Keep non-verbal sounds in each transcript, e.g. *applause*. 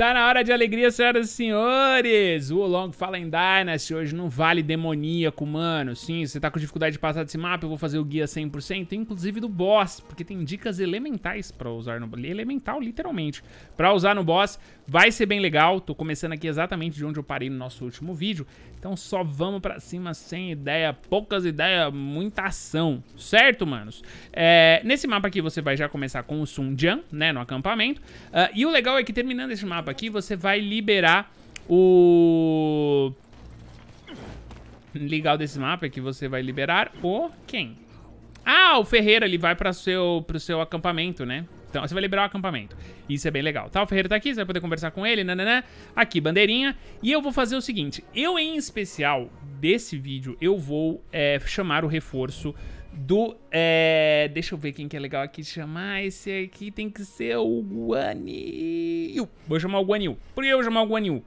Tá na hora de alegria, senhoras e senhores! O Long fala em Dynasty hoje não vale demoníaco, mano. Sim, você tá com dificuldade de passar desse mapa, eu vou fazer o guia 100%, inclusive do boss, porque tem dicas elementais pra usar no... Elemental, literalmente. Pra usar no boss, vai ser bem legal. Tô começando aqui exatamente de onde eu parei no nosso último vídeo. Então só vamos pra cima sem ideia, poucas ideias, muita ação. Certo, manos? É, nesse mapa aqui você vai já começar com o Sun Jian, né, no acampamento. Uh, e o legal é que terminando esse mapa aqui, você vai liberar o... Legal desse mapa é que você vai liberar o... Quem? Ah, o Ferreira, ele vai para seu, pro seu acampamento, né? Então, você vai liberar o acampamento. Isso é bem legal. Tá, o Ferreira tá aqui, você vai poder conversar com ele, nananã. Aqui, bandeirinha. E eu vou fazer o seguinte. Eu, em especial, desse vídeo, eu vou é, chamar o reforço do... É, deixa eu ver quem que é legal aqui chamar. Esse aqui tem que ser o Guanil. Vou chamar o Guanil. Por que eu vou chamar o Guanil?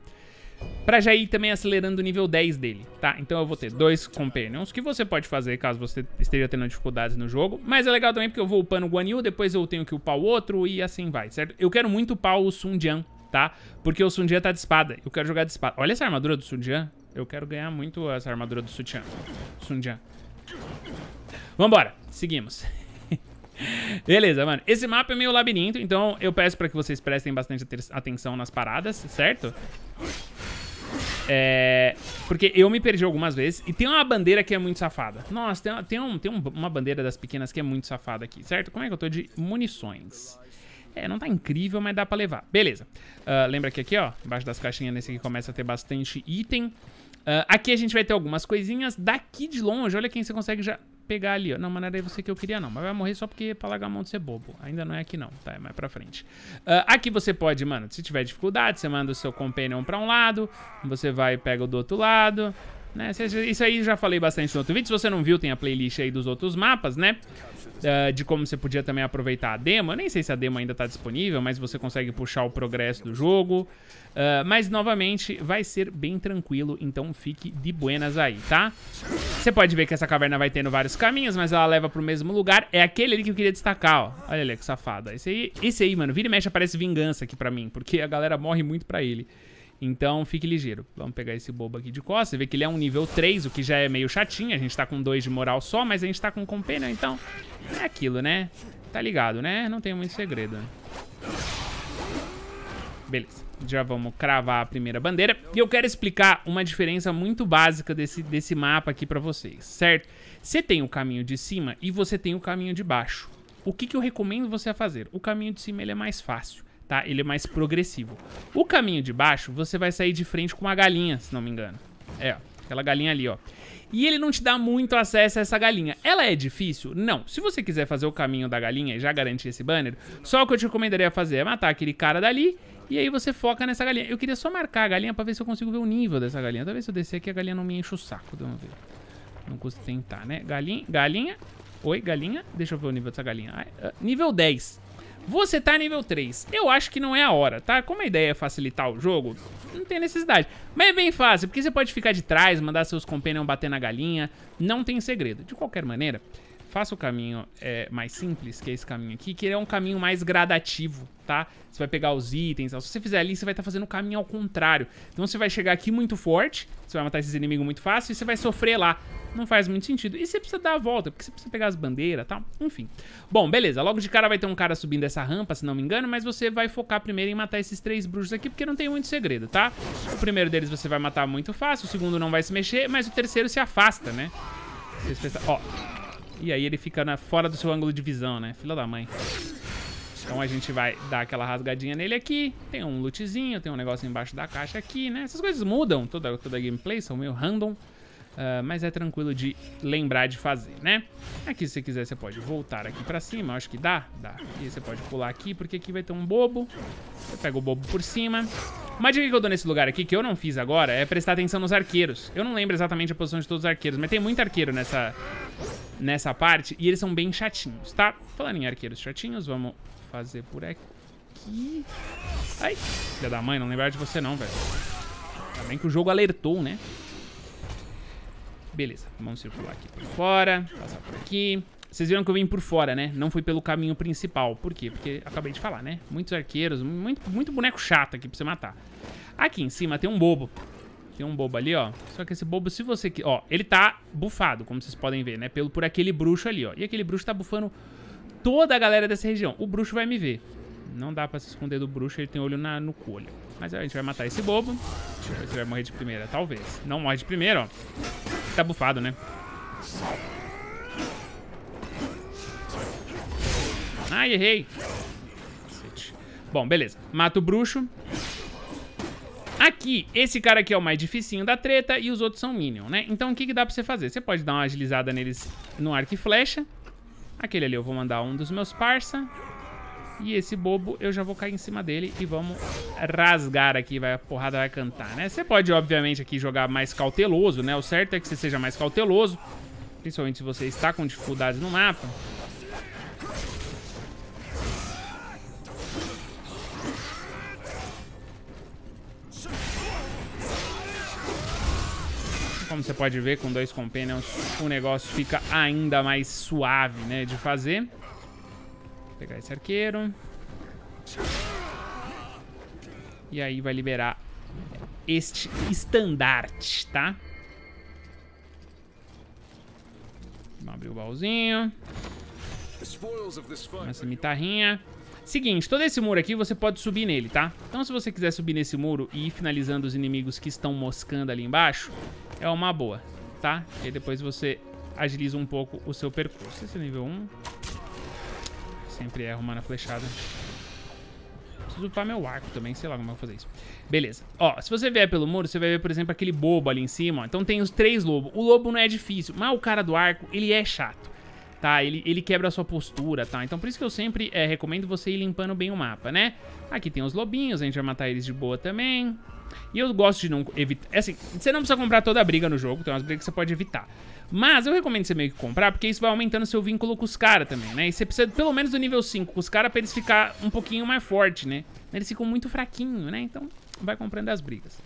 Pra já ir também acelerando o nível 10 dele, tá? Então eu vou ter dois Companions, que você pode fazer caso você esteja tendo dificuldades no jogo. Mas é legal também porque eu vou upando o Guan Yu, depois eu tenho que upar o outro e assim vai, certo? Eu quero muito upar o Sun Jian, tá? Porque o Sun Jian tá de espada, eu quero jogar de espada. Olha essa armadura do Sun Jian, eu quero ganhar muito essa armadura do Sutian. Sun Jian. Vambora, seguimos. *laughs* Beleza, mano. Esse mapa é meio labirinto, então eu peço pra que vocês prestem bastante atenção nas paradas, certo? É, porque eu me perdi algumas vezes. E tem uma bandeira que é muito safada. Nossa, tem, tem, um, tem um, uma bandeira das pequenas que é muito safada aqui, certo? Como é que eu tô de munições? É, não tá incrível, mas dá pra levar. Beleza. Uh, lembra que aqui, ó, embaixo das caixinhas nesse aqui começa a ter bastante item. Uh, aqui a gente vai ter algumas coisinhas. Daqui de longe, olha quem você consegue já pegar ali, ó. Não, mas não era você que eu queria, não. Mas vai morrer só porque pra largar a mão de ser bobo. Ainda não é aqui, não. Tá, é mais pra frente. Uh, aqui você pode, mano, se tiver dificuldade, você manda o seu companion pra um lado. Você vai e pega o do outro lado. Né? Isso aí já falei bastante no outro vídeo. Se você não viu, tem a playlist aí dos outros mapas, né? Uh, de como você podia também aproveitar a demo. Eu nem sei se a demo ainda tá disponível, mas você consegue puxar o progresso do jogo. Uh, mas, novamente, vai ser bem tranquilo, então fique de buenas aí, tá? Você pode ver que essa caverna vai tendo vários caminhos, mas ela leva pro mesmo lugar. É aquele ali que eu queria destacar, ó. Olha ali, que safado. Esse aí, esse aí, mano, vira e mexe aparece vingança aqui pra mim, porque a galera morre muito pra ele. Então, fique ligeiro. Vamos pegar esse bobo aqui de costas. Você vê que ele é um nível 3, o que já é meio chatinho. A gente tá com 2 de moral só, mas a gente tá com companion, então... É aquilo, né? Tá ligado, né? Não tem muito segredo. Beleza. Já vamos cravar a primeira bandeira. E eu quero explicar uma diferença muito básica desse, desse mapa aqui pra vocês, certo? Você tem o caminho de cima e você tem o caminho de baixo. O que, que eu recomendo você fazer? O caminho de cima ele é mais fácil tá? Ele é mais progressivo. O caminho de baixo, você vai sair de frente com uma galinha, se não me engano. É, ó, aquela galinha ali, ó. E ele não te dá muito acesso a essa galinha. Ela é difícil? Não. Se você quiser fazer o caminho da galinha e já garantir esse banner, só o que eu te recomendaria fazer é matar aquele cara dali e aí você foca nessa galinha. Eu queria só marcar a galinha pra ver se eu consigo ver o nível dessa galinha. Talvez se eu descer aqui a galinha não me enche o saco. Vamos ver. Não custa tentar, né? Galinha, galinha. Oi, galinha. Deixa eu ver o nível dessa galinha. Ah, nível 10. Você tá nível 3. Eu acho que não é a hora, tá? Como a ideia é facilitar o jogo, não tem necessidade. Mas é bem fácil, porque você pode ficar de trás, mandar seus companions bater na galinha. Não tem segredo. De qualquer maneira, faça o caminho é, mais simples, que é esse caminho aqui, que é um caminho mais gradativo, tá? Você vai pegar os itens, se você fizer ali, você vai estar tá fazendo o caminho ao contrário. Então você vai chegar aqui muito forte, você vai matar esses inimigos muito fácil e você vai sofrer lá. Não faz muito sentido. E você precisa dar a volta, porque você precisa pegar as bandeiras e tal, enfim. Bom, beleza, logo de cara vai ter um cara subindo essa rampa, se não me engano, mas você vai focar primeiro em matar esses três bruxos aqui, porque não tem muito segredo, tá? O primeiro deles você vai matar muito fácil, o segundo não vai se mexer, mas o terceiro se afasta, né? Ó, e aí ele fica na, fora do seu ângulo de visão, né? Filha da mãe. Então a gente vai dar aquela rasgadinha nele aqui. Tem um lootzinho, tem um negócio embaixo da caixa aqui, né? Essas coisas mudam toda, toda a gameplay, são meio random. Uh, mas é tranquilo de lembrar de fazer, né? Aqui, se você quiser, você pode voltar aqui pra cima. Acho que dá, dá. E você pode pular aqui, porque aqui vai ter um bobo. Você pega o bobo por cima. Uma dica que eu dou nesse lugar aqui, que eu não fiz agora, é prestar atenção nos arqueiros. Eu não lembro exatamente a posição de todos os arqueiros, mas tem muito arqueiro nessa, nessa parte, e eles são bem chatinhos, tá? Falando em arqueiros chatinhos, vamos fazer por aqui. Ai, filha da mãe, não lembrar de você não, velho. Também que o jogo alertou, né? Beleza, vamos circular aqui por fora, passar por aqui. Vocês viram que eu vim por fora, né? Não fui pelo caminho principal. Por quê? Porque acabei de falar, né? Muitos arqueiros, muito, muito boneco chato aqui pra você matar. Aqui em cima tem um bobo. Tem um bobo ali, ó. Só que esse bobo, se você... Ó, ele tá bufado, como vocês podem ver, né? Pelo, por aquele bruxo ali, ó. E aquele bruxo tá bufando toda a galera dessa região. O bruxo vai me ver. Não dá pra se esconder do bruxo, ele tem olho na, no colho. Mas a gente vai matar esse bobo. Deixa eu ver se vai morrer de primeira. Talvez. Não morre de primeira, ó. Tá bufado, né? Ai, errei. Bom, beleza. Mata o bruxo. Aqui, esse cara aqui é o mais dificinho da treta e os outros são minion, né? Então o que, que dá pra você fazer? Você pode dar uma agilizada neles no arco e flecha. Aquele ali eu vou mandar um dos meus parça. E esse bobo eu já vou cair em cima dele e vamos rasgar aqui, vai, a porrada vai cantar, né? Você pode, obviamente, aqui jogar mais cauteloso, né? O certo é que você seja mais cauteloso, principalmente se você está com dificuldades no mapa. Como você pode ver, com dois companions, o negócio fica ainda mais suave, né, de fazer. Pegar esse arqueiro. E aí vai liberar este estandarte, tá? Vamos abrir o baúzinho. Essa mitarrinha. Seguinte, todo esse muro aqui você pode subir nele, tá? Então se você quiser subir nesse muro e ir finalizando os inimigos que estão moscando ali embaixo, é uma boa, tá? E depois você agiliza um pouco o seu percurso. Esse é nível 1. Sempre erro, a flechada. Preciso upar meu arco também, sei lá como eu vou fazer isso. Beleza. Ó, se você vier pelo muro, você vai ver, por exemplo, aquele bobo ali em cima, ó. Então tem os três lobos. O lobo não é difícil, mas o cara do arco, ele é chato tá? Ele, ele quebra a sua postura, tá? Então por isso que eu sempre é, recomendo você ir limpando bem o mapa, né? Aqui tem os lobinhos, a gente vai matar eles de boa também. E eu gosto de não evitar... É assim, você não precisa comprar toda a briga no jogo, tem umas brigas que você pode evitar. Mas eu recomendo você meio que comprar, porque isso vai aumentando seu vínculo com os caras também, né? E você precisa pelo menos do nível 5 com os caras pra eles ficar um pouquinho mais forte, né? Eles ficam muito fraquinhos, né? Então vai comprando as brigas.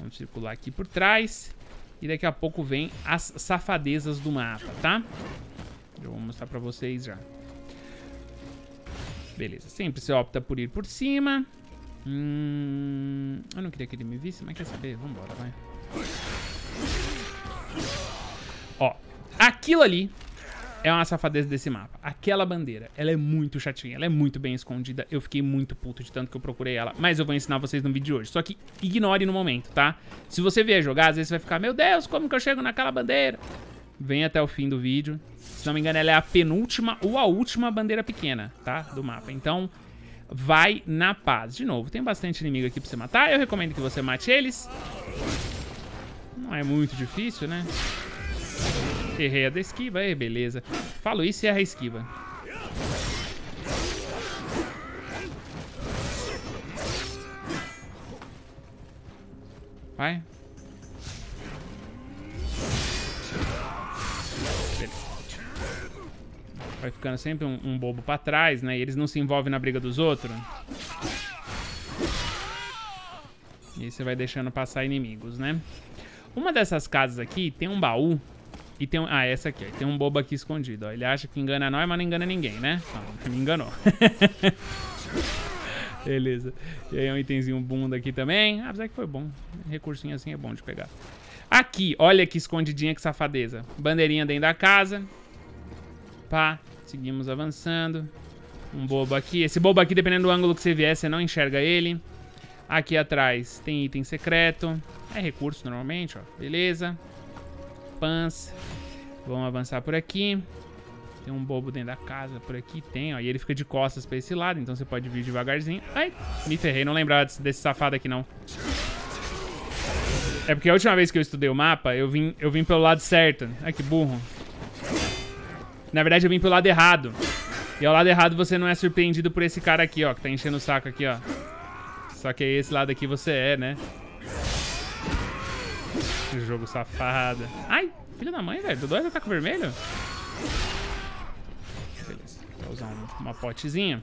Vamos circular aqui por trás. E daqui a pouco vem as safadezas do mapa, tá? Eu vou mostrar pra vocês já. Beleza, sempre você opta por ir por cima. Hum, eu não queria que ele me visse, mas quer saber? Vambora, vai. Ó, aquilo ali é uma safadeza desse mapa. Aquela bandeira, ela é muito chatinha, ela é muito bem escondida. Eu fiquei muito puto de tanto que eu procurei ela. Mas eu vou ensinar vocês no vídeo de hoje. Só que ignore no momento, tá? Se você vier jogar, às vezes você vai ficar, meu Deus, como que eu chego naquela bandeira? Vem até o fim do vídeo. Se não me engano, ela é a penúltima ou a última bandeira pequena, tá? Do mapa. Então, vai na paz. De novo, tem bastante inimigo aqui pra você matar. Eu recomendo que você mate eles. Não é muito difícil, né? Errei a da esquiva. Aí, beleza. Falo isso e erra a esquiva. Vai. Vai ficando sempre um, um bobo pra trás, né? E eles não se envolvem na briga dos outros. E você vai deixando passar inimigos, né? Uma dessas casas aqui tem um baú e tem um... Ah, essa aqui. Tem um bobo aqui escondido, ó. Ele acha que engana nós, mas não engana ninguém, né? Não, me enganou. *laughs* Beleza. E aí um itemzinho bunda aqui também. Ah, apesar que foi bom. Recursinho assim é bom de pegar. Aqui, olha que escondidinha, que safadeza. Bandeirinha dentro da casa. Pá. Seguimos avançando. Um bobo aqui. Esse bobo aqui, dependendo do ângulo que você vier, você não enxerga ele. Aqui atrás tem item secreto. É recurso normalmente, ó. Beleza. Pans. Vamos avançar por aqui. Tem um bobo dentro da casa por aqui. Tem, ó. E ele fica de costas pra esse lado, então você pode vir devagarzinho. Ai, me ferrei. Não lembrava desse, desse safado aqui, não. É porque a última vez que eu estudei o mapa, eu vim, eu vim pelo lado certo. Ai, que burro. Na verdade, eu vim pelo lado errado. E ao lado errado você não é surpreendido por esse cara aqui, ó. Que tá enchendo o saco aqui, ó. Só que aí esse lado aqui você é, né? Que jogo safado. Ai, filho da mãe, velho. Dodói tá com vermelho? Beleza. Vou usar uma potezinha.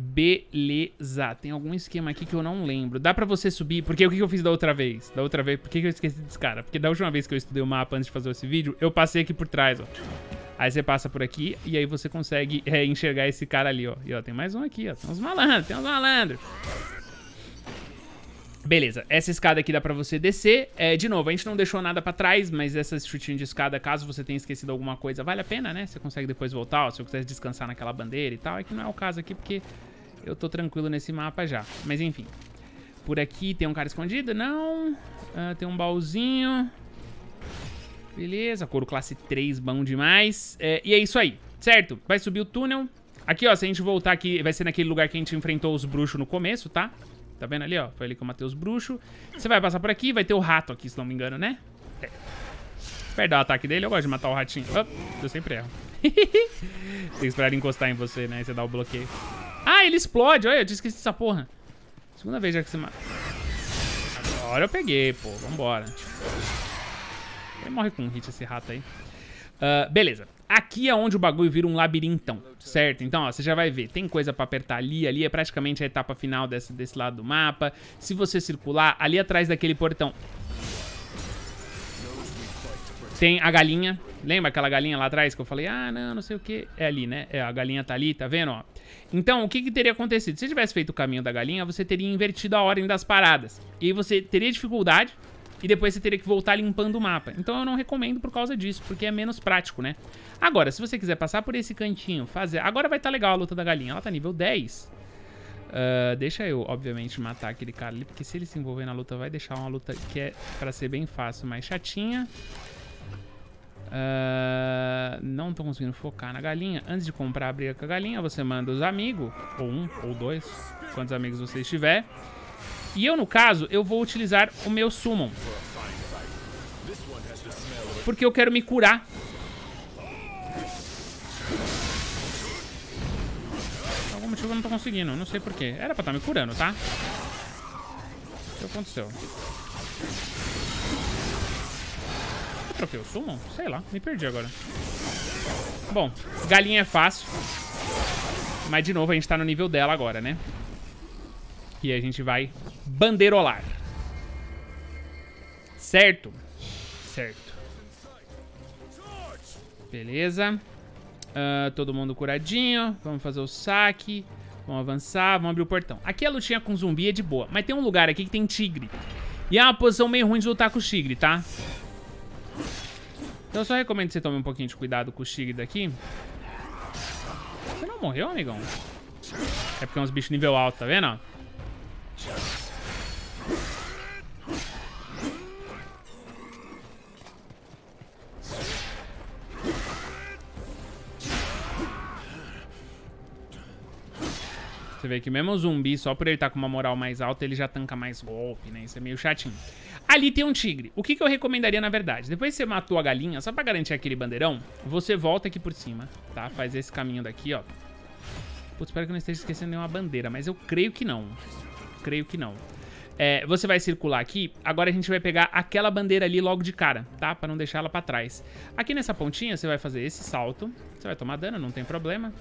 Beleza. Tem algum esquema aqui que eu não lembro. Dá pra você subir... Porque o que eu fiz da outra vez? Da outra vez... Por que eu esqueci desse cara? Porque da última vez que eu estudei o mapa antes de fazer esse vídeo, eu passei aqui por trás, ó. Aí você passa por aqui e aí você consegue *laughs* é, enxergar esse cara ali, ó. E ó, tem mais um aqui, ó. Tem uns malandros, tem uns malandros. Beleza, essa escada aqui dá pra você descer. É, de novo, a gente não deixou nada pra trás, mas essa chutinho de escada, caso você tenha esquecido alguma coisa, vale a pena, né? Você consegue depois voltar, ó, se eu quiser descansar naquela bandeira e tal. É que não é o caso aqui, porque eu tô tranquilo nesse mapa já. Mas enfim. Por aqui tem um cara escondido? Não. Uh, tem um baúzinho. Beleza, couro classe 3, bom demais. É, e é isso aí, certo? Vai subir o túnel. Aqui, ó, se a gente voltar aqui, vai ser naquele lugar que a gente enfrentou os bruxos no começo, tá? Tá vendo ali, ó? Foi ali que eu matei os bruxos. Você vai passar por aqui, vai ter o rato aqui, se não me engano, né? É. Perde o ataque dele, eu gosto de matar o ratinho. Oh, eu sempre erro. *laughs* Tem que esperar ele encostar em você, né? Aí você dá o bloqueio. Ah, ele explode. Olha, eu tinha esquecido essa porra. Segunda vez já que você mata. Agora eu peguei, pô. Vambora. Ele morre com um hit esse rato aí. Uh, beleza. Aqui é onde o bagulho vira um labirintão, certo? Então, ó, você já vai ver, tem coisa pra apertar ali, ali é praticamente a etapa final desse, desse lado do mapa. Se você circular, ali atrás daquele portão tem a galinha. Lembra aquela galinha lá atrás que eu falei? Ah, não, não sei o que. É ali, né? É, a galinha tá ali, tá vendo, ó? Então, o que, que teria acontecido? Se você tivesse feito o caminho da galinha, você teria invertido a ordem das paradas. E aí você teria dificuldade e depois você teria que voltar limpando o mapa. Então eu não recomendo por causa disso, porque é menos prático, né? Agora, se você quiser passar por esse cantinho, fazer... Agora vai estar tá legal a luta da galinha, ela tá nível 10. Uh, ah, deixa eu, obviamente, matar aquele cara ali, porque se ele se envolver na luta, vai deixar uma luta que é pra ser bem fácil, mais chatinha. Uh, não tô conseguindo focar na galinha. Antes de comprar a briga com a galinha, você manda os amigos, ou um, ou dois, quantos amigos você tiver. E eu, no caso, eu vou utilizar o meu Summon. Porque eu quero me curar. Por algum motivo eu não tô conseguindo, não sei porquê. Era pra estar tá me curando, tá? O que aconteceu? Troquei o Summon? Sei lá, me perdi agora. Bom, galinha é fácil. Mas, de novo, a gente tá no nível dela agora, né? E a gente vai bandeirolar. Certo? Certo. Beleza. Uh, todo mundo curadinho. Vamos fazer o saque. Vamos avançar, vamos abrir o portão. Aqui a lutinha com zumbi é de boa. Mas tem um lugar aqui que tem tigre. E é uma posição meio ruim de lutar com o tigre, tá? Então eu só recomendo que você tome um pouquinho de cuidado com o tigre daqui. Você não morreu, amigão? É porque é uns bichos nível alto, tá vendo? Você vê que mesmo o zumbi, só por ele estar tá com uma moral mais alta, ele já tanca mais golpe, né? Isso é meio chatinho. Ali tem um tigre. O que, que eu recomendaria, na verdade? Depois que você matou a galinha, só pra garantir aquele bandeirão, você volta aqui por cima, tá? Faz esse caminho daqui, ó. Putz, espero que eu não esteja esquecendo nenhuma bandeira, mas eu creio que não. Creio que não. É, você vai circular aqui. Agora a gente vai pegar aquela bandeira ali logo de cara, tá? Pra não deixar ela pra trás. Aqui nessa pontinha você vai fazer esse salto. Você vai tomar dano, não tem problema.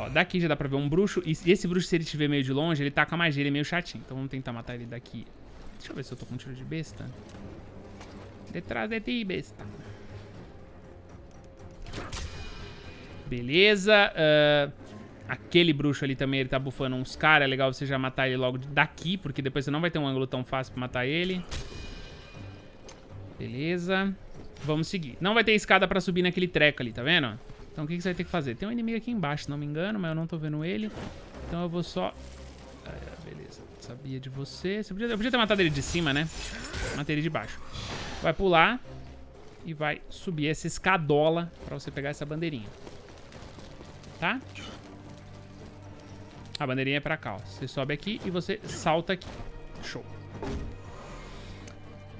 Ó, daqui já dá pra ver um bruxo. E esse bruxo, se ele estiver meio de longe, ele tá com a magia, ele é meio chatinho. Então vamos tentar matar ele daqui. Deixa eu ver se eu tô com um tiro de besta. Detrás de ti, besta. Beleza. Uh, aquele bruxo ali também, ele tá bufando uns caras. É legal você já matar ele logo daqui, porque depois você não vai ter um ângulo tão fácil pra matar ele. Beleza. Vamos seguir. Não vai ter escada pra subir naquele treco ali, tá vendo? Então o que, que você vai ter que fazer? Tem um inimigo aqui embaixo, se não me engano, mas eu não tô vendo ele. Então eu vou só... Ah, beleza. Sabia de você. você podia... Eu podia ter matado ele de cima, né? Matei ele de baixo. Vai pular e vai subir essa escadola pra você pegar essa bandeirinha. Tá? A bandeirinha é pra cá, ó. Você sobe aqui e você salta aqui. Show.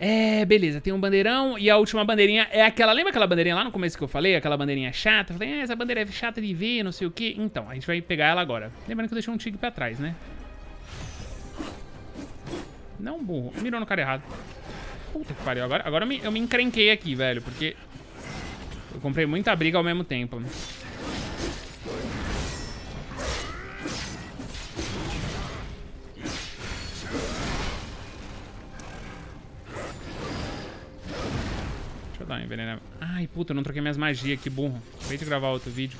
É, beleza, tem um bandeirão e a última bandeirinha é aquela... Lembra aquela bandeirinha lá no começo que eu falei? Aquela bandeirinha chata? Eu falei, é, essa bandeira é chata de ver, não sei o quê. Então, a gente vai pegar ela agora. Lembrando que eu deixei um tigre pra trás, né? Não, burro. Mirou no cara errado. Puta que pariu. Agora, agora eu, me, eu me encrenquei aqui, velho, porque... Eu comprei muita briga ao mesmo tempo. Dar uma envenenada. Ai, puta, eu não troquei minhas magias, que burro. Acabei de gravar outro vídeo.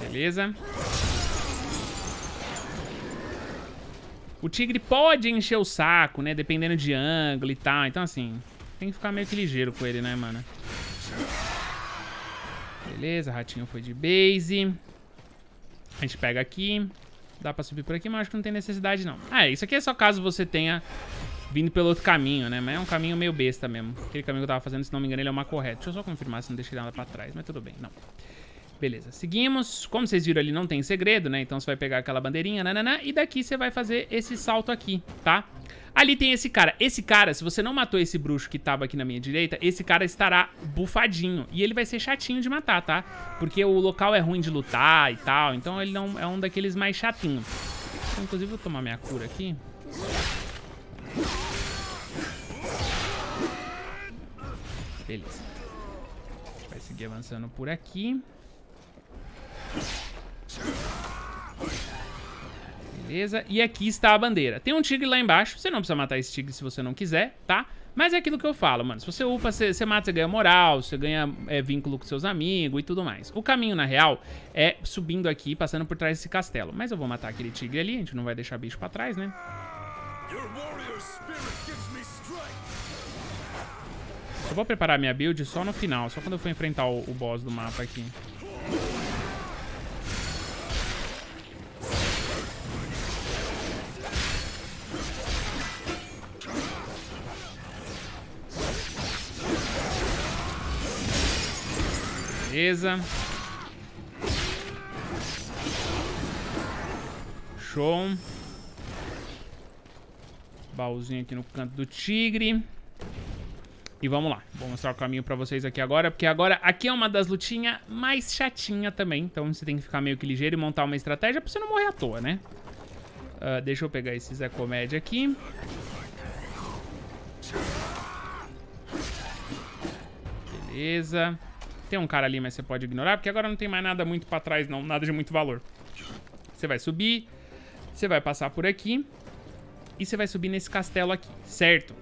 Beleza. O tigre pode encher o saco, né? Dependendo de ângulo e tal. Então, assim, tem que ficar meio que ligeiro com ele, né, mano? Beleza, ratinho foi de base. A gente pega aqui. Dá pra subir por aqui, mas acho que não tem necessidade, não. Ah, isso aqui é só caso você tenha vindo pelo outro caminho, né? Mas é um caminho meio besta mesmo. Aquele caminho que eu tava fazendo, se não me engano, ele é uma correta. Deixa eu só confirmar se não deixei nada pra trás, mas tudo bem, não. Beleza, seguimos. Como vocês viram ali, não tem segredo, né? Então você vai pegar aquela bandeirinha, nananã, e daqui você vai fazer esse salto aqui, tá? Ali tem esse cara. Esse cara, se você não matou esse bruxo que tava aqui na minha direita, esse cara estará bufadinho. E ele vai ser chatinho de matar, tá? Porque o local é ruim de lutar e tal. Então ele não é um daqueles mais chatinhos. Então, inclusive, vou tomar minha cura aqui. Beleza. Vai seguir avançando por aqui. Beleza, e aqui está a bandeira. Tem um tigre lá embaixo, você não precisa matar esse tigre se você não quiser, tá? Mas é aquilo que eu falo, mano. Se você upa, você, você mata, você ganha moral, você ganha é, vínculo com seus amigos e tudo mais. O caminho, na real, é subindo aqui, passando por trás desse castelo. Mas eu vou matar aquele tigre ali, a gente não vai deixar bicho pra trás, né? Eu vou preparar minha build só no final, só quando eu for enfrentar o, o boss do mapa aqui. Beleza. Show. Baúzinho aqui no canto do tigre. E vamos lá. Vou mostrar o caminho pra vocês aqui agora. Porque agora aqui é uma das lutinhas mais chatinha também. Então você tem que ficar meio que ligeiro e montar uma estratégia pra você não morrer à toa, né? Uh, deixa eu pegar esse Zé Comédia aqui. Beleza. Tem um cara ali, mas você pode ignorar, porque agora não tem mais nada muito pra trás, não. Nada de muito valor. Você vai subir, você vai passar por aqui e você vai subir nesse castelo aqui, certo?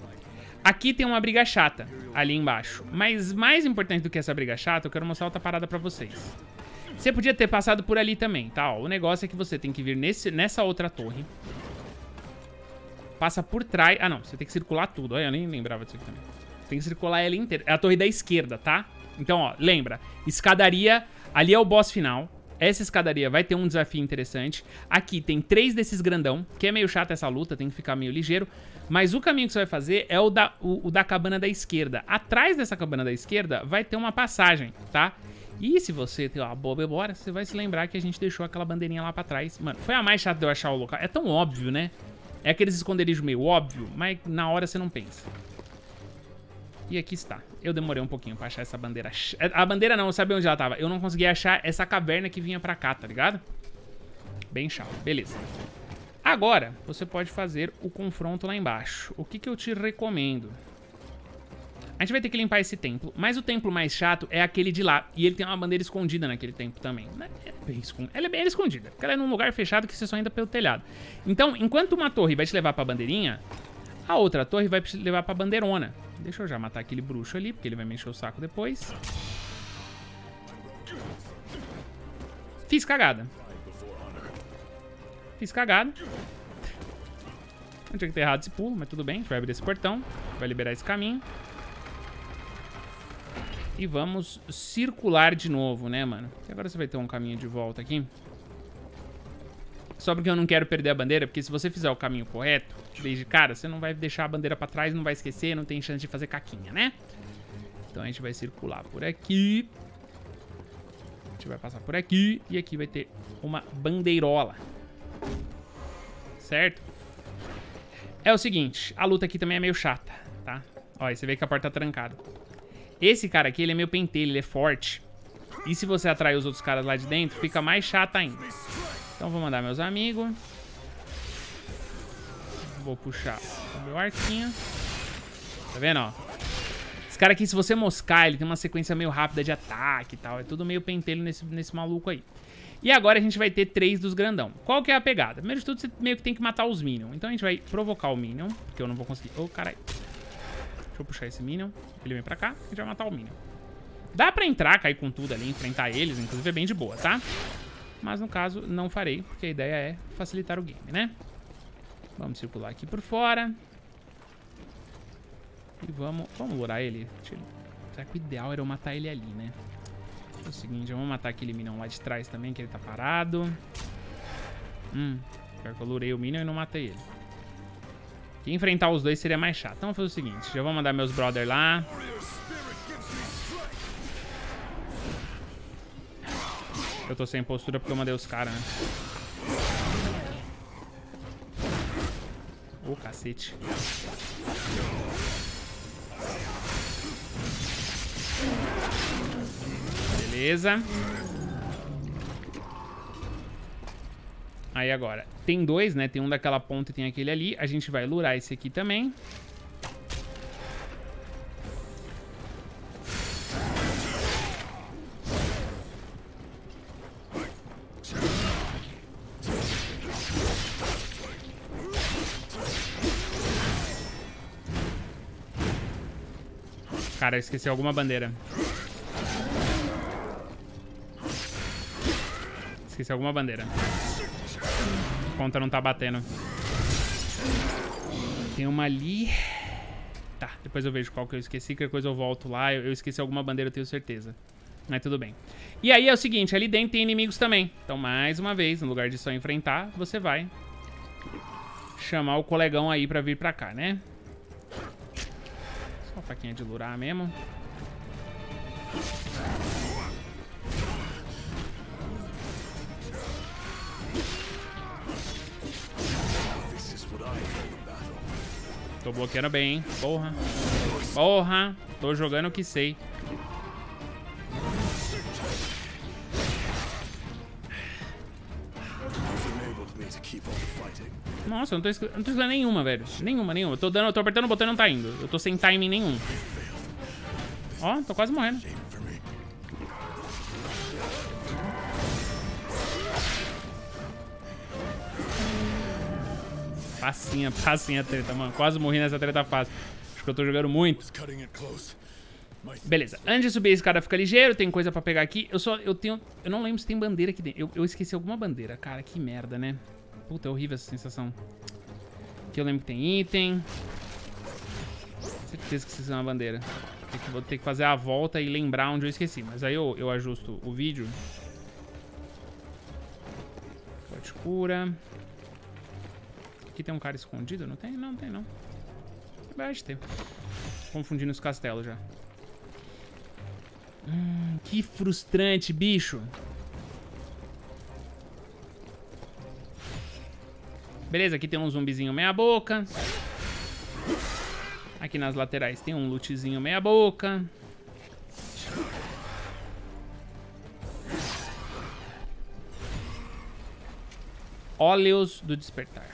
Aqui tem uma briga chata, ali embaixo. Mas mais importante do que essa briga chata, eu quero mostrar outra parada pra vocês. Você podia ter passado por ali também, tá? Ó, o negócio é que você tem que vir nesse, nessa outra torre. Passa por trás... Ah, não. Você tem que circular tudo. Olha, eu nem lembrava disso aqui também. Tem que circular ela inteira. É a torre da esquerda, tá? Então, ó, lembra. Escadaria, ali é o boss final. Essa escadaria vai ter um desafio interessante. Aqui tem três desses grandão, que é meio chato essa luta, tem que ficar meio ligeiro. Mas o caminho que você vai fazer é o da, o, o da cabana da esquerda. Atrás dessa cabana da esquerda vai ter uma passagem, tá? E se você ter uma boa memória, você vai se lembrar que a gente deixou aquela bandeirinha lá pra trás. Mano, foi a mais chata de eu achar o local. É tão óbvio, né? É aqueles esconderijos meio óbvio, mas na hora você não pensa. E aqui está. Eu demorei um pouquinho pra achar essa bandeira. A bandeira não, sabe onde ela tava? Eu não consegui achar essa caverna que vinha pra cá, tá ligado? Bem chato. Beleza. Agora, você pode fazer o confronto lá embaixo. O que, que eu te recomendo? A gente vai ter que limpar esse templo, mas o templo mais chato é aquele de lá. E ele tem uma bandeira escondida naquele templo também. É bem ela é bem escondida, porque ela é num lugar fechado que você só entra pelo telhado. Então, enquanto uma torre vai te levar pra bandeirinha, a outra torre vai levar pra bandeirona. Deixa eu já matar aquele bruxo ali, porque ele vai mexer o saco depois. Fiz cagada. Fiz cagada. Não tinha que ter errado esse pulo, mas tudo bem. A gente vai abrir esse portão. Vai liberar esse caminho. E vamos circular de novo, né, mano? E agora você vai ter um caminho de volta aqui. Só porque eu não quero perder a bandeira, porque se você fizer o caminho correto, desde cara, você não vai deixar a bandeira pra trás, não vai esquecer, não tem chance de fazer caquinha, né? Então a gente vai circular por aqui. A gente vai passar por aqui. E aqui vai ter uma bandeirola. Certo? É o seguinte, a luta aqui também é meio chata, tá? Olha, você vê que a porta tá trancada. Esse cara aqui, ele é meio pentelho, ele é forte. E se você atrai os outros caras lá de dentro, fica mais chata ainda. Então vou mandar meus amigos. Vou puxar o meu arquinho. Tá vendo, ó? Esse cara aqui, se você moscar, ele tem uma sequência meio rápida de ataque e tal. É tudo meio pentelho nesse, nesse maluco aí. E agora a gente vai ter três dos grandão. Qual que é a pegada? Primeiro de tudo, você meio que tem que matar os Minions. Então a gente vai provocar o Minion, porque eu não vou conseguir... Ô, oh, caralho. Deixa eu puxar esse Minion. Ele vem pra cá, a gente vai matar o Minion. Dá pra entrar, cair com tudo ali, enfrentar eles, inclusive é bem de boa, tá? Mas no caso, não farei, porque a ideia é facilitar o game, né? Vamos circular aqui por fora. E vamos... Vamos lurar ele. Será que o ideal era eu matar ele ali, né? É o seguinte, vamos matar aquele Minion lá de trás também, que ele tá parado. Hum, pior que eu lurei o Minion e não matei ele. Que enfrentar os dois seria mais chato. Então vamos fazer o seguinte, já vou mandar meus brother lá. Eu tô sem postura porque eu mandei os caras, né? Ô, oh, cacete. Beleza. Aí agora, tem dois, né? Tem um daquela ponta e tem aquele ali. A gente vai lurar esse aqui também. Cara, eu esqueci alguma bandeira. Esqueci alguma bandeira. A conta não tá batendo. Tem uma ali... Tá, depois eu vejo qual que eu esqueci, que coisa eu volto lá. Eu, esqueci alguma bandeira, eu tenho certeza. Mas tudo bem. E aí é o seguinte, ali dentro tem inimigos também. Então, mais uma vez, no lugar de só enfrentar, você vai chamar o colegão aí pra vir pra cá, né? Faquinha de lurar mesmo. Tô bloqueando bem, hein? Porra. Porra. Tô jogando o que sei. Nossa, eu não tô, eu não tô nenhuma, velho. Nenhuma, nenhuma. Eu tô, dando, eu tô apertando o botão e não tá indo. Eu tô sem timing nenhum. Ó, tô quase morrendo. Facinha, facinha a treta, mano. Quase morri nessa treta fácil. Acho que eu tô jogando muito. Beleza, antes de subir esse cara fica ligeiro, tem coisa pra pegar aqui. Eu só, eu tenho, eu não lembro se tem bandeira aqui dentro. Eu, eu esqueci alguma bandeira, cara, que merda, né? Puta, é horrível essa sensação. Aqui eu lembro que tem item. Certeza que esqueci uma bandeira. Vou ter que fazer a volta e lembrar onde eu esqueci. Mas aí eu, eu ajusto o vídeo. Forte cura. Aqui tem um cara escondido? Não tem? Não, não tem não. Vai ter. Confundindo os castelos já. Hum, que frustrante, bicho. Beleza, aqui tem um zumbizinho meia boca. Aqui nas laterais tem um lootzinho meia boca. Óleos do despertar.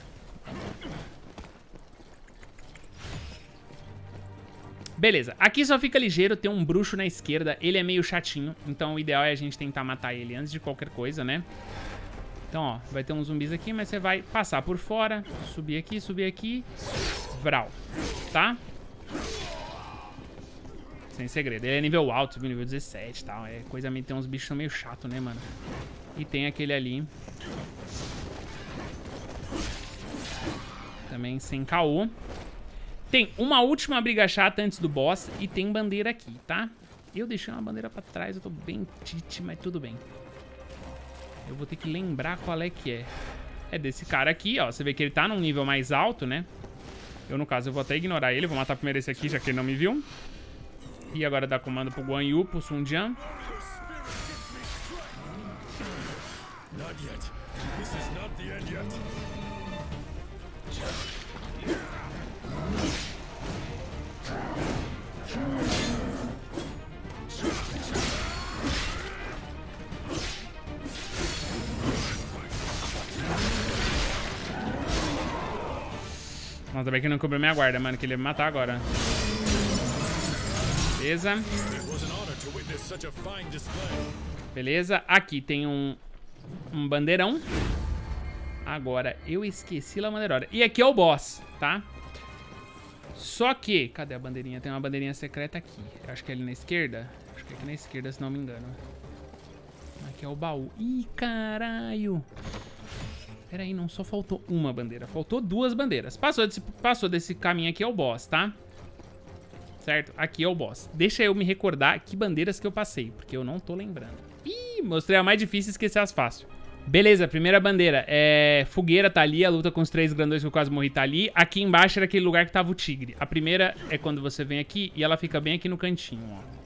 Beleza, aqui só fica ligeiro, tem um bruxo na esquerda, ele é meio chatinho, então o ideal é a gente tentar matar ele antes de qualquer coisa, né? Então, ó, vai ter uns zumbis aqui, mas você vai passar por fora, subir aqui, subir aqui, vral, tá? Sem segredo, ele é nível alto, subiu nível 17 e tal, é coisa meio, tem uns bichos meio chato, né, mano? E tem aquele ali, também sem caô. Tem uma última briga chata antes do boss e tem bandeira aqui, tá? Eu deixei uma bandeira pra trás, eu tô bem tite, mas tudo bem. Eu vou ter que lembrar qual é que é. É desse cara aqui, ó. Você vê que ele tá num nível mais alto, né? Eu, no caso, eu vou até ignorar ele. Vou matar primeiro esse aqui, já que ele não me viu. E agora dá comando pro Guan Yu, pro Sun Jian. Not Nossa, bem que não cobriu minha guarda, mano, que ele ia me matar agora. Beleza. Beleza, aqui tem um Um bandeirão. Agora, eu esqueci a bandeirora. E aqui é o boss, tá? Só que... Cadê a bandeirinha? Tem uma bandeirinha secreta aqui. Eu acho que é ali na esquerda. Acho que é aqui na esquerda, se não me engano. Aqui é o baú. Ih, caralho. Pera aí, não só faltou uma bandeira. Faltou duas bandeiras. Passou desse, passou desse caminho aqui é o boss, tá? Certo? Aqui é o boss. Deixa eu me recordar que bandeiras que eu passei, porque eu não tô lembrando. Ih, mostrei a mais difícil e esqueci as fáceis. Beleza, primeira bandeira. É, fogueira tá ali, a luta com os três grandões que eu quase morri tá ali. Aqui embaixo era aquele lugar que tava o tigre. A primeira é quando você vem aqui e ela fica bem aqui no cantinho, ó.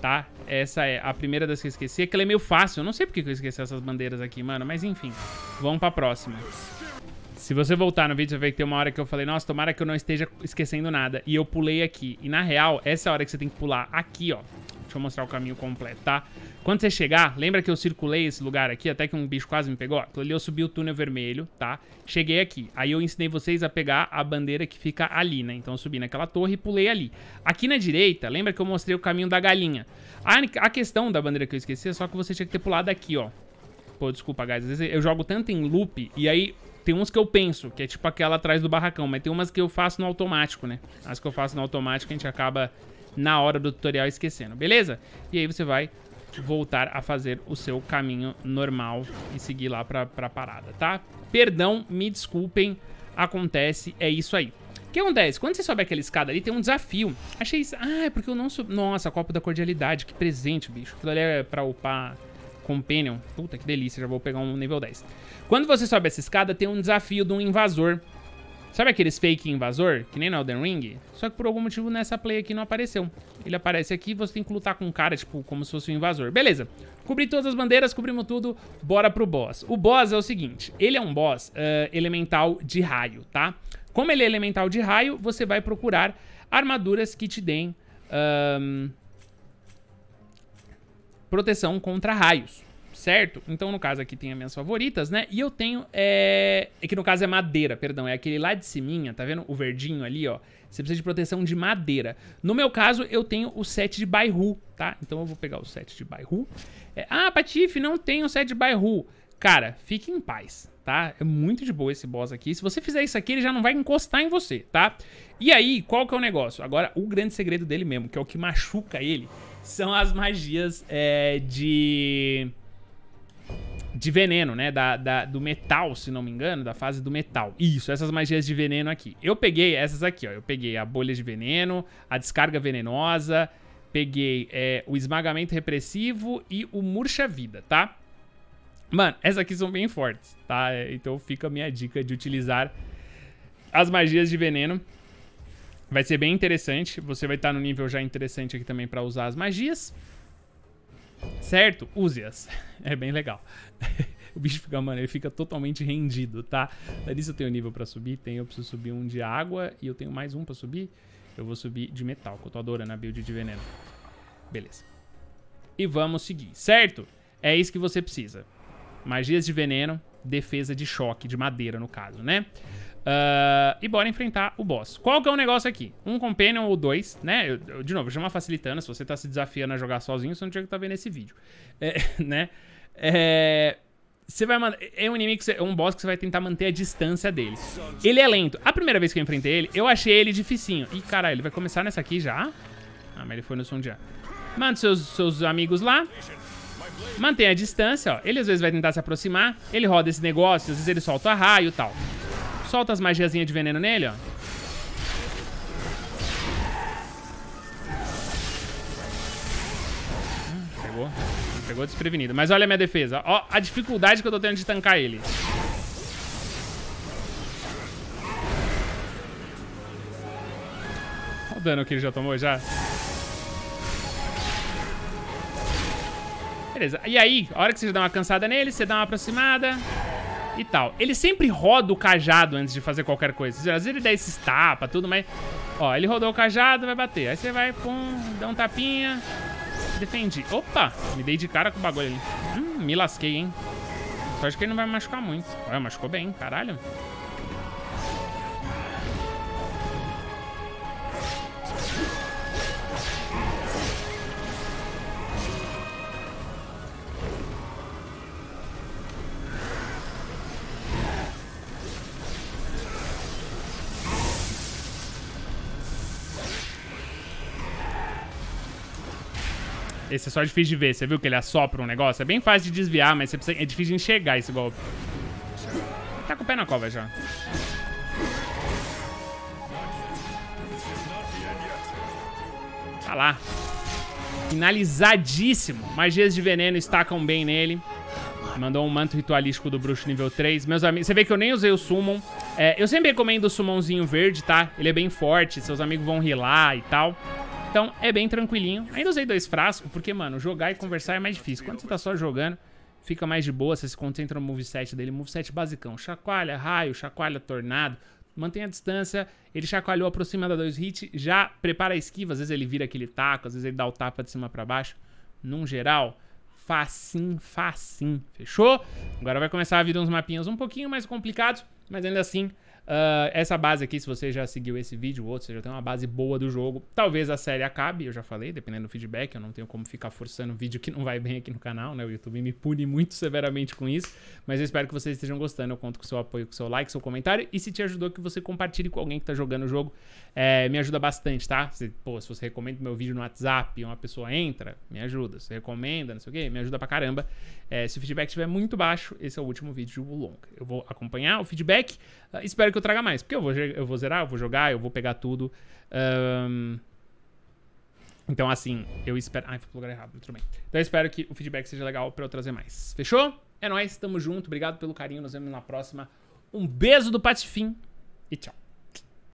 Tá? Essa é a primeira das que eu esqueci. É que ela é meio fácil. Eu não sei porque eu esqueci essas bandeiras aqui, mano. Mas enfim, vamos pra próxima. Se você voltar no vídeo, você vai tem uma hora que eu falei, nossa, tomara que eu não esteja esquecendo nada. E eu pulei aqui. E na real, essa é a hora que você tem que pular aqui, ó. Deixa eu mostrar o caminho completo, tá? Quando você chegar, lembra que eu circulei esse lugar aqui até que um bicho quase me pegou? Então ali eu subi o túnel vermelho, tá? Cheguei aqui. Aí eu ensinei vocês a pegar a bandeira que fica ali, né? Então eu subi naquela torre e pulei ali. Aqui na direita, lembra que eu mostrei o caminho da galinha? A, a questão da bandeira que eu esqueci é só que você tinha que ter pulado aqui, ó. Pô, desculpa, guys. Às vezes eu jogo tanto em loop e aí tem uns que eu penso, que é tipo aquela atrás do barracão, mas tem umas que eu faço no automático, né? As que eu faço no automático a gente acaba na hora do tutorial esquecendo, beleza? E aí você vai voltar a fazer o seu caminho normal e seguir lá pra, pra parada, tá? Perdão, me desculpem, acontece, é isso aí. O que acontece? Quando você sobe aquela escada ali, tem um desafio. Achei isso... Ah, é porque eu não subi... Nossa, copo da cordialidade, que presente, bicho. Aquilo ali é pra upar Companion. Puta, que delícia, já vou pegar um nível 10. Quando você sobe essa escada, tem um desafio de um invasor Sabe aqueles fake invasor, que nem no Elden Ring? Só que por algum motivo nessa play aqui não apareceu. Ele aparece aqui e você tem que lutar com um cara, tipo, como se fosse um invasor. Beleza, cobri todas as bandeiras, cobrimos tudo, bora pro boss. O boss é o seguinte, ele é um boss uh, elemental de raio, tá? Como ele é elemental de raio, você vai procurar armaduras que te deem um, proteção contra raios certo? Então, no caso aqui tem as minhas favoritas, né? E eu tenho, é... é... que no caso é madeira, perdão, é aquele lá de ciminha, tá vendo? O verdinho ali, ó. Você precisa de proteção de madeira. No meu caso, eu tenho o set de Baihu, tá? Então eu vou pegar o set de Baihu. É... Ah, Patife, não tem o set de Baihu. Cara, fique em paz, tá? É muito de boa esse boss aqui. Se você fizer isso aqui, ele já não vai encostar em você, tá? E aí, qual que é o negócio? Agora, o grande segredo dele mesmo, que é o que machuca ele, são as magias é, de de veneno, né? Da, da, do metal, se não me engano, da fase do metal. Isso, essas magias de veneno aqui. Eu peguei essas aqui, ó. Eu peguei a bolha de veneno, a descarga venenosa, peguei é, o esmagamento repressivo e o murcha-vida, tá? Mano, essas aqui são bem fortes, tá? Então fica a minha dica de utilizar as magias de veneno. Vai ser bem interessante. Você vai estar no nível já interessante aqui também pra usar as magias. Certo? Use-as. É bem legal. *laughs* o bicho fica, mano, ele fica totalmente rendido, tá? Dali eu tenho nível pra subir, tem, eu preciso subir um de água e eu tenho mais um pra subir. Eu vou subir de metal, que eu tô adorando a build de veneno. Beleza. E vamos seguir, certo? É isso que você precisa. Magias de veneno, defesa de choque, de madeira no caso, né? Uh, e bora enfrentar o boss. Qual que é o negócio aqui? Um companion ou dois, né? Eu, eu, de novo, chama facilitando. Se você tá se desafiando a jogar sozinho, você não tinha que estar tá vendo esse vídeo. É, *laughs* né? É, você vai É um inimigo, é um boss que você vai tentar manter a distância dele. Ele é lento. A primeira vez que eu enfrentei ele, eu achei ele dificinho. Ih, caralho, ele vai começar nessa aqui já? Ah, mas ele foi no som de. Manda seus, seus amigos lá. Mantém a distância, ó. Ele às vezes vai tentar se aproximar. Ele roda esse negócio, às vezes ele solta raio e tal. Solta as magiazinhas de veneno nele, ó. Hum, pegou. Pegou desprevenido. Mas olha a minha defesa. Ó a dificuldade que eu tô tendo de tancar ele. Olha o dano que ele já tomou já. Beleza. E aí, a hora que você dá uma cansada nele, você dá uma aproximada e tal. Ele sempre roda o cajado antes de fazer qualquer coisa. Às vezes ele dá esses tapas, tudo, mas... Ó, ele rodou o cajado, vai bater. Aí você vai, pum, dá um tapinha. Defendi. Opa, me dei de cara com o bagulho ali. Hum, me lasquei, hein. Só acho que ele não vai machucar muito. Olha, machucou bem, caralho. Esse é só difícil de ver. Você viu que ele assopra um negócio? É bem fácil de desviar, mas precisa... é difícil de enxergar esse golpe. Tá com o pé na cova já. Tá lá. Finalizadíssimo. Magias de veneno estacam bem nele. Mandou um manto ritualístico do bruxo nível 3. Meus amigos, você vê que eu nem usei o summon. É, eu sempre recomendo o summonzinho verde, tá? Ele é bem forte, seus amigos vão rilar e tal. Então, é bem tranquilinho. Ainda usei dois frascos, porque, mano, jogar e conversar é mais difícil. Quando você tá só jogando, fica mais de boa, você se concentra no moveset dele. Moveset basicão. Chacoalha, raio, chacoalha, tornado. Mantém a distância. Ele chacoalhou, aproxima da dois hits. Já prepara a esquiva. Às vezes ele vira aquele taco, às vezes ele dá o tapa de cima pra baixo. Num geral, facinho, facinho. Fechou? Agora vai começar a vir uns mapinhas um pouquinho mais complicados, mas ainda assim Uh, essa base aqui, se você já seguiu esse vídeo ou outro, você já tem uma base boa do jogo. Talvez a série acabe, eu já falei, dependendo do feedback. Eu não tenho como ficar forçando vídeo que não vai bem aqui no canal, né? O YouTube me pune muito severamente com isso. Mas eu espero que vocês estejam gostando. Eu conto com seu apoio, com seu like, seu comentário. E se te ajudou, que você compartilhe com alguém que tá jogando o jogo. É, me ajuda bastante, tá? Se, pô, se você recomenda meu vídeo no WhatsApp uma pessoa entra, me ajuda. Se recomenda, não sei o quê, me ajuda pra caramba. É, se o feedback estiver muito baixo, esse é o último vídeo longo. Eu vou acompanhar o feedback. Uh, espero que eu traga mais. Porque eu vou, eu vou zerar, eu vou jogar, eu vou pegar tudo. Um... Então, assim, eu espero... Ai, fui pro lugar errado, tudo bem. Então, eu espero que o feedback seja legal pra eu trazer mais. Fechou? É nóis, tamo junto. Obrigado pelo carinho. Nos vemos na próxima. Um beijo do Patifim e tchau.